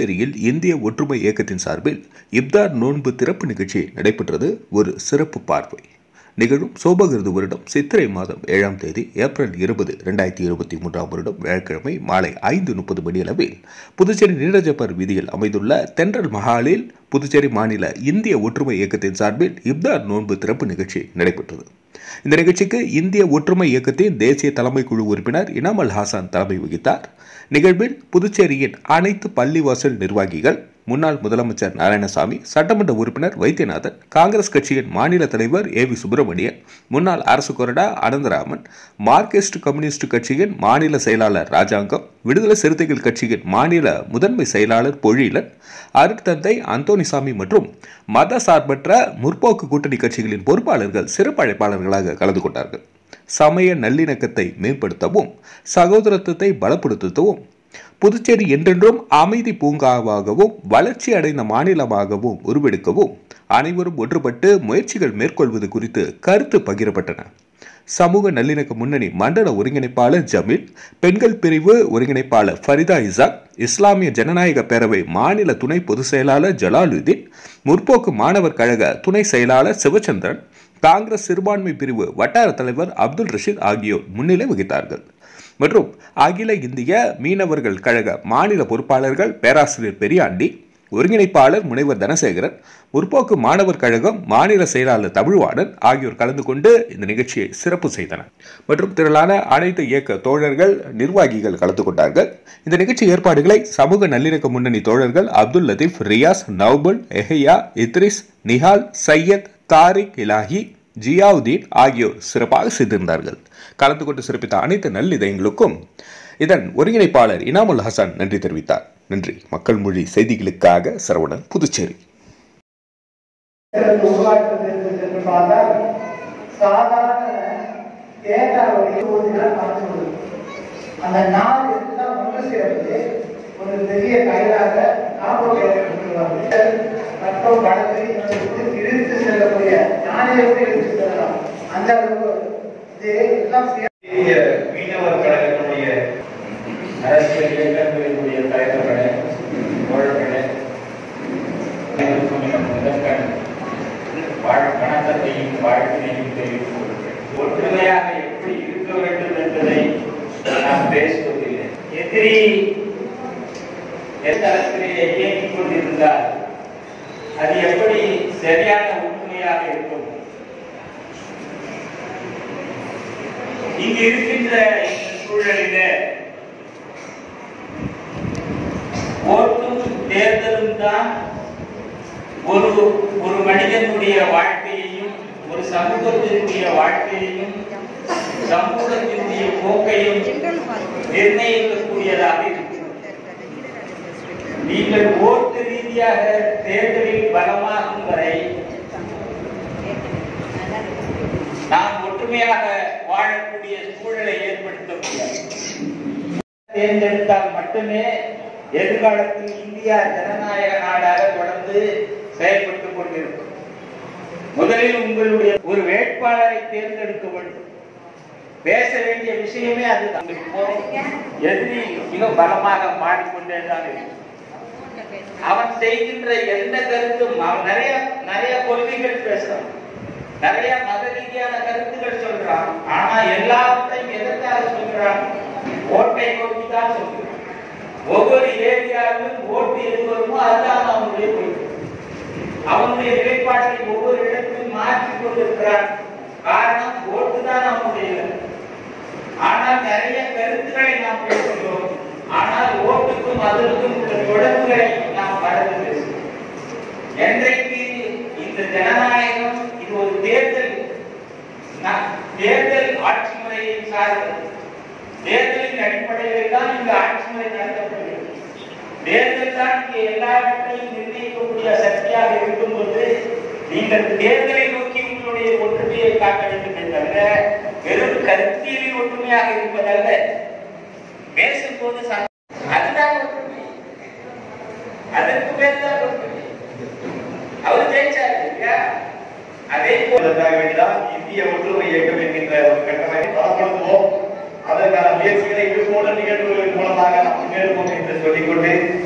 புதுச்சேரியில் இந்திய ஒற்றுமை இயக்கத்தின் சார்பில் இப்தார் நோன்பு திறப்பு நிகழ்ச்சி நடைபெற்றது. ஒரு சிறப்பு பார்வை. நிகழும் சோபகிருது வருடம் சித்திரை மாதம் ஏழாம் தேதி ஏப்ரல் இருபது ரெண்டாயிரத்தி இருபத்தி மூன்றாம் வருடம் வியாழக்கிழமை மாலை ஐந்து முப்பது மணியளவில் புதுச்சேரி நீரஜப்பர் வீதியில் அமைந்துள்ள தென்றல் மஹாலில் புதுச்சேரி மாநில இந்திய ஒற்றுமை இயக்கத்தின் சார்பில் இப்தார் நோன்பு திறப்பு நிகழ்ச்சி நடைபெற்றது. இந்த நிகழ்ச்சிக்கு இந்திய ஒற்றுமை இயக்கத்தின் தேசிய தலைமை குழு உறுப்பினர் இனாமல் ஹாசான் தலைமை வகித்தார். நிகழ்வில் புதுச்சேரியின் அனைத்து பள்ளிவாசல் நிர்வாகிகள் முன்னாள் முதலமைச்சர் நாராயணசாமி சட்டமன்ற உறுப்பினர் வைத்தியநாதன் காங்கிரஸ் கட்சியின் மாநில தலைவர் ஏ வி சுப்பிரமணியன் முன்னாள் அரசு கொறடா அனந்தராமன் மார்க்சிஸ்ட் கம்யூனிஸ்ட் கட்சியின் மாநில செயலாளர் ராஜாங்கம் விடுதலை சிறுத்தைகள் கட்சியின் மாநில முதன்மை செயலாளர் பொழிலன் அருட்தந்தை அந்தோனிசாமி மற்றும் மத சார்பற்ற முற்போக்கு கூட்டணி கட்சிகளின் பொறுப்பாளர்கள் சிறப்பு அழைப்பாளர்களாக கலந்து கொண்டார்கள். சமய நல்லிணக்கத்தை மேம்படுத்தவும் சகோதரத்துவத்தை பலப்படுத்தவும் புதுச்சேரி என்றென்றும் அமைதி பூங்காவாகவும் வளர்ச்சி அடைந்த மாநிலமாகவும் உருவெடுக்கவும் அனைவரும் ஒன்றுபட்டு முயற்சிகள் மேற்கொள்வது குறித்து கருத்து பகிரப்பட்டன. சமூக நல்லிணக்க முன்னணி மண்டல ஒருங்கிணைப்பாளர் ஜமீல் பெண்கள் பிரிவு ஒருங்கிணைப்பாளர் ஃபரிதா இசாக் இஸ்லாமிய ஜனநாயக பேரவை மாநில துணை பொதுச் செயலாளர் ஜலாலுதீன் முற்போக்கு மாணவர் கழக துணை செயலாளர் சிவச்சந்திரன் காங்கிரஸ் சிறுபான்மை பிரிவு வட்டார தலைவர் அப்துல் ரஷீத் ஆகியோர் முன்னிலை வகித்தார்கள். மற்றும் அகில இந்திய மீனவர்கள் கழக மாநில பொறுப்பாளர்கள் பேராசிரியர் பெரியாண்டி ஒருங்கிணைப்பாளர் முனைவர் தனசேகரன் முற்போக்கு மாணவர் கழகம் மாநில செயலாளர் தமிழ்வாணன் ஆகியோர் கலந்து கொண்டு இந்த நிகழ்ச்சியை சிறப்பு செய்தனர். மற்றும் திரளான அனைத்து இயக்க தோழர்கள் நிர்வாகிகள் கலந்து கொண்டார்கள். இந்த நிகழ்ச்சி ஏற்பாடுகளை சமூக நல்லிணக்க முன்னணி தோழர்கள் அப்துல் லதீப் ரியாஸ் நவ்புல் எஹையா இத்ரிஸ் நிஹால் சையத் தாரிக் இலாஹி ஜியாவுதீன் ஆகியோர் சிறப்பாக செய்திருந்தார்கள். கலந்து கொண்டு சிறப்பித்த அனைத்து நல்லிதயங்களுக்கும் இதன் ஒருங்கிணைப்பாளர் இனாமுல் ஹசன் நன்றி தெரிவித்தார். நன்றி. மக்கள் மொழி செய்திகளுக்காக சரவணன் புதுச்சேரி. சாதாரண ஒரு நாள் பார்த்து அந்த நாள் எல்லாம் ஒன்று சேர்ந்து ஒரு பெரிய கயிறாக இழுத்து செல்லக்கூடிய நாணயத்தை இழுத்து செல்லலாம் அந்த அளவுக்கு இது எல்லாம் சேர்ந்து இந்திய மீனவர் கழகத்தினுடைய அரசியல் இயக்கங்களினுடைய தலைவர்களே தோழர்களே அனைவருக்கும் முதற்கண் வாழ் வணக்கத்தையும் வாழ்த்தினையும் தெரிவித்துக் கொள்கிறேன் ஒற்றுமையாக எப்படி இருக்க வேண்டும் என்பதை நாம் பேசுவதில்லை. எதிரி எந்த அரசிலே இயங்கிக் கொண்டிருந்தால் அது எப்படி சரியான உண்மையாக இருக்கும்? இங்கு இருக்கின்ற இந்த ஓட்டும் தேர்தலும் தான் ஒரு ஒரு மனிதனுடைய வாழ்க்கையையும் ஒரு சமூகத்தினுடைய வாழ்க்கையையும் சமூகத்தினுடைய போக்கையும் நிர்ணயிக்கக்கூடியதாக நீங்கள் ஓட்டு ரீதியாக தேர்தலில் பலமாகும் வரை நாம் ஒற்றுமையாக வாழக்கூடிய சூழலை ஏற்படுத்த முடியாது தேர்ந்தெடுத்தால் மட்டுமே எதிர்காலத்தில் இந்தியா ஜனநாயக நாடாக தொடர்ந்து செயல்பட்டுக் கொண்டிருக்கும். முதலில் உங்களுடைய ஒரு வேட்பாளரை தேர்ந்தெடுக்க வேண்டும். பேச வேண்டிய விஷயமே அது எதிரி மிக பலமாக மாறிக்கொண்டே தான் அவன் செய்கின்ற எந்த கருத்தும் அவன் நிறைய நிறைய கொள்கைகள் பேசுறான். நிறைய மத ரீதியான கருத்துக்கள் சொல்றான். ஆனா எல்லாவற்றையும் எதற்காக சொல்றான்? ஓட்டை நோக்கி தான் சொல்றான். ஒவ்வொரு ஏரியாவிலும் ஓட்டு எது வருமோ அதுதான் அவனுடைய கொள்கை. அவனுடைய நிலைப்பாட்டை ஒவ்வொரு இடத்திலும் மாற்றிக் கொண்டிருக்கிறான். காரணம் ஓட்டு தான் அவனுடைய ஆனால் நிறைய கருத்துக்களை நாம் பேசுகிறோம். ஆனால் ஓட்டுக்கும் அதற்கும் உள்ள தொடர்புகளை நாம் மறந்து பேசுகிறோம். என்றைக்கு இந்த ஜனநாயகம் இது ஒரு தேர்தல் தேர்தல் ஆட்சி முறையை சார்ந்தது. தேர்தலின் அடிப்படையில் தான் இந்த ஆட்சி முறை நடத்தப்படுகிறது. தேர்தல் தான் இங்கே எல்லாவற்றையும் நிர்ணயிக்கக்கூடிய சக்தியாக இருக்கும்போது நீங்கள் தேர்தலை நோக்கி உங்களுடைய ஒற்றுமையை காக்க வேண்டும் என்ற வெறும் கருத்தியலில் ஒற்றுமையாக இருப்பதல்ல. பேசும்போது ச- அதுதான் ஒற்றுமை. அதற்கு பேர் தான் ஒற்றுமை. அவர் ஜெயிச்சார் இல்லையா? அதே போலதாக வேண்டிதான் இந்திய ஒற்றுமை இயக்கம் என்கின்ற ஒரு கட்டமை பலப்படுத்துவோம் அதற்கான முயற்சிகளை இது போன்ற நிகழ்வுகளின் மூலமாக நாம் முன்னேறுவோம் என்று சொல்லிக்கொண்டு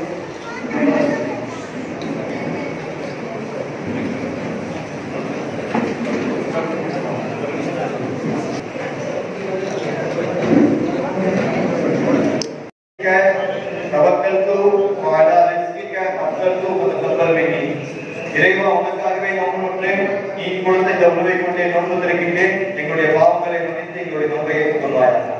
கொண்டு நீ குழந்தை இந்த உணவை கொண்டு நோக்கத்திற்கின்றேன் எங்களுடைய பாவங்களை மன்னித்து எங்களுடைய நோக்கையை கொள்வார்கள்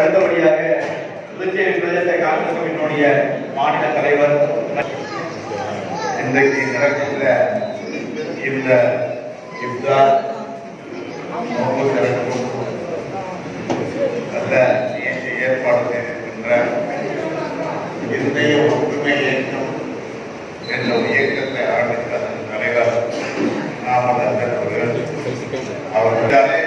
அடுத்தபடியாக புதுச்சேரி பிரதேச காங்கிரஸ் கமிட்டியினுடைய மாநில தலைவர் இன்றைக்கு நடக்கின்ற இந்த இப்தார் நல்ல நிகழ்ச்சி ஏற்பாடு செய்திருக்கின்ற இந்திய ஒற்றுமை இயக்கம் என்ற ஒரு இயக்கத்தை ஆரம்பித்த தலைவர் நாமதன் அவர்கள் அவர்களாலே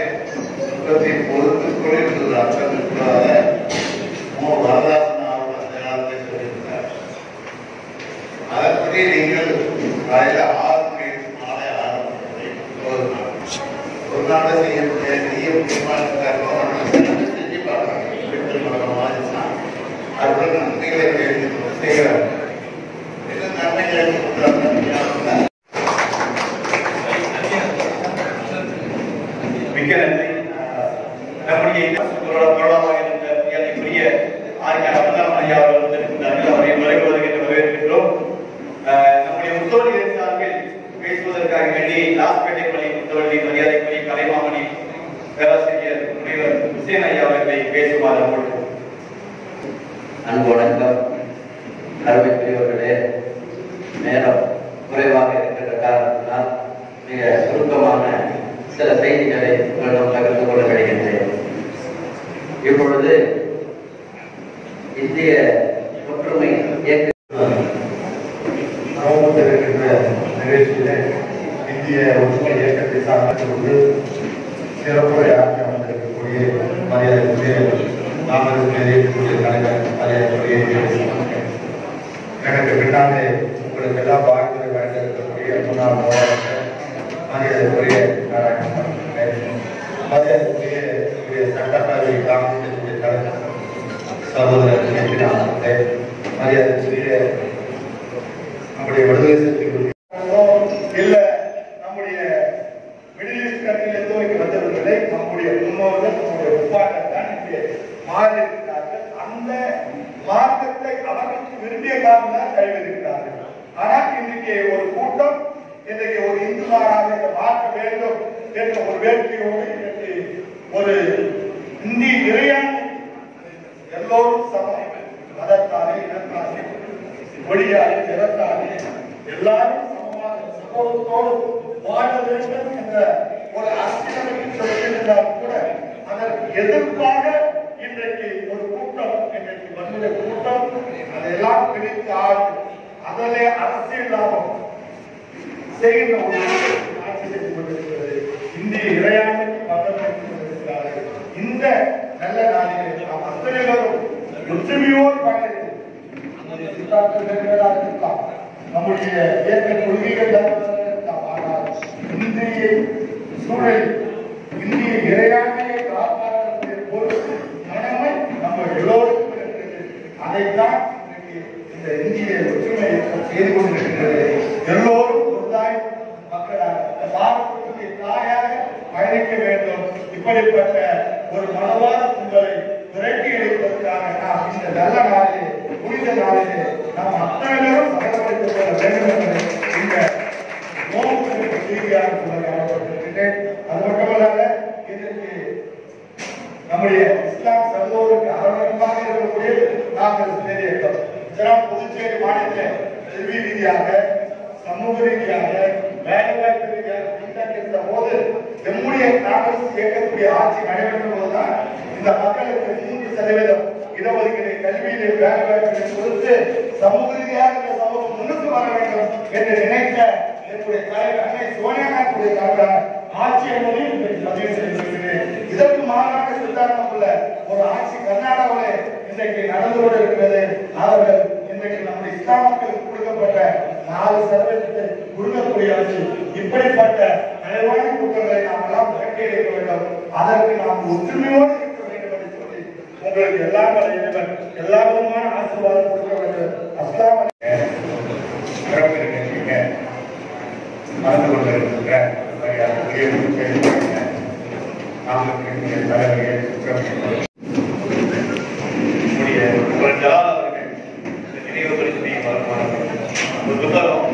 அருமைக்குரியவர்களே நேரம் குறைவாக இருக்கின்ற காரணத்தினால் மிக சுருக்கமான சில செய்திகளை உங்களிடம் பகிர்ந்து கொள்ள கிடைக்கின்றேன் இப்பொழுது இந்திய ஒற்றுமை இயக்க இருக்கின்ற நிகழ்ச்சியிலே இந்திய ஒற்றுமை இயக்கத்தை சார்ந்து கொண்டு சிறப்புரை ஆற்றி அமர்ந்திருக்கக்கூடிய மரியாதைக்குரிய நாமது இருக்கக்கூடிய தலைவர் மரியாதைக்குரிய எனக்கு பின்னாலே உங்களுக்கு எல்லாம் வாழ்க்கை வேண்ட இருக்கக்கூடிய முன்னாள் முதலமைச்சர் மரியாதைக்குரிய நாராயணன் மரியாதைக்குரிய என்னுடைய சட்டப்பேரவை காங்கிரசுடைய தலைவர் சகோதரர் நெப்பினார் அவர்களே மரியாதைக்குரிய நம்முடைய விடுதலை சிறுத்தைகளுடைய இல்ல நம்முடைய மிடில் ஈஸ்ட் கண்ட்ரிலிருந்து இங்கு வந்தவர்களை நம்முடைய இங்கே அந்த மார்க்கத்தை அவர்களுக்கு விரும்பிய காரணம் தான் கைவிடுகிறார்கள் ஆனால் ஒரு கூட்டம் இன்றைக்கு ஒரு இந்து இதை மாற்ற வேண்டும் என்ற ஒரு வேட்கையோடு இன்றைக்கு ஒரு இந்தி இறையாண்மை எல்லோரும் சமம். மதத்தாலே இனத்தாலே மொழியாலே நிறத்தாலே எல்லாரும் சமமாக சமூகத்தோடு வாழ வேண்டும் என்ற ஒரு அரசியலமைப்பு சொல்லியிருந்தால் கூட அதற்கு எதிர்ப்பாக இன்றைக்கு ஒரு கூட்டம் இன்றைக்கு வந்துள்ள கூட்டம் அதெல்லாம் பிரித்து ஆழ்ந்து அதிலே அரசியல் லாபம். செய்கின்ற ஒரு ஆட்சி செய்து கொண்டிருக்கிறது. இந்திய இறையாண்மைக்கு பங்கம் கொண்டிருக்கிறார்கள். இந்த நல்ல நாளிலே நாம் அத்தனை ஒற்றுமையோடு பயணித்து நம்முடைய சித்தாந்தங்கள் இருக்கலாம் நம்முடைய இயற்கை கொள்கைகள் வேறுபாடாக இருக்கலாம் ஆனால் இந்திய சூழலில் இந்திய இறையாண்மையை காப்பாற்றுவதற்கு பொறுப்பு கடமை நம்ம எல்லோருக்கும் இருக்கிறது அதைத்தான் இன்றைக்கு இந்த இந்திய ஒற்றுமை இயக்கம் செய்து கொண்டிருக்கிறது எல்லோரும் ஒரு தாய் மக்களாக இந்த பாரதத்துடைய தாயாக பயணிக்க வேண்டும் இப்படிப்பட்ட ஒரு மனவாத கும்பலை விரட்டி அளிப்பதற்காக நாம் இந்த நல்ல நாளிலே புனித நாளிலே நாம் அத்தனை பேரும் சமர்ப்பித்துக் கொள்ள வேண்டும் என்று இந்த நோக்கு செய்தியாக சொல்ல ஞாபகப்படுத்துகிறேன் அது மட்டுமல்ல இதற்கு நம்முடைய இஸ்லாம் சகோதரருக்கு அரவணைப்பாக இருக்கக்கூடிய நாங்கள் சிலையேற்றம் இதனால் புதுச்சேரி மாநிலத்தில் கல்வி ரீதியாக சமூக ரீதியாக வேலைவாய்ப்பு ரீதியாக பின்தங்கியிருந்த போது நம்முடைய காங்கிரஸ் இயக்கக்கூடிய ஆட்சி நடைபெற்ற போதுதான் இந்த மக்களுக்கு நூறு சதவீதம் இடஒதுக்கீடு கல்வியிலே வேலைவாய்ப்பினை கொடுத்து சமூக ரீதியாக இந்த சமூகம் முன்னுக்கு வர வேண்டும் என்று நினைத்த என்னுடைய தலைவர் அன்னை சோனியா காந்தியுடைய தலைவர் ஆட்சி என்பதையும் பதிவு செய்திருக்கிறேன். இதற்கு மாறாக சித்தாந்தம் உள்ள ஒரு ஆட்சி கர்நாடகாவிலே இன்றைக்கு நடந்து கொண்டிருக்கிறது அவர்கள் இன்றைக்கு நம்முடைய இஸ்லாமுக்கு கொடுக்கப்பட்ட நாலு சதவீதத்தை கொடுக்கக்கூடிய ஆட்சி இப்படிப்பட்ட நலவான குற்றங்களை நாம் எல்லாம் விரட்டியடிக்க வேண்டும் அதற்கு நாம் ஒற்றுமையோடு இருக்க வேண்டும் என்று சொல்லி உங்களுக்கு எல்லா இறைவன் எல்லா விதமான ஆசீர்வாதம் கொடுக்க வேண்டும். அஸ்லாம் சிறப்பு கொண்டிருக்கின்ற தலைவர்கள் சுப்பிரமணியன் நினைவு பரிசனை வருமானம் ஒரு புத்தகம்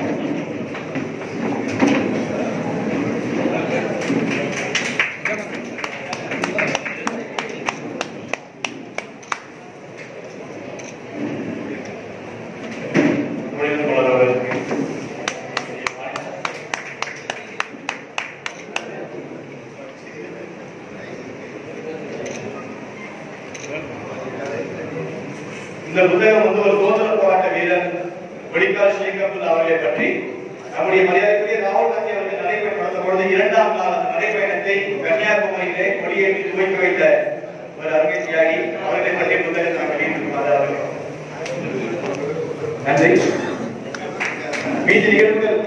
இந்த புத்தகம் வந்து ஒரு சுதந்திர போராட்ட வீரர் வெடிக்கால் ஷேக் அப்துல் அவர்களை பற்றி நம்முடைய மரியாதைக்குரிய ராகுல் காந்தி அவர்கள் நடைபெற்ற நடந்த பொழுது இரண்டாம் நாள் அந்த நடைபயணத்தை கன்னியாகுமரியிலே கொடியேற்றி துவக்கி வைத்த ஒரு அருமை தியாகி அவர்களை பற்றிய புத்தகத்தை நான் வெளியிட்டிருக்கிறார் அவர்கள் நன்றி. மீதி நிகழ்வுகள்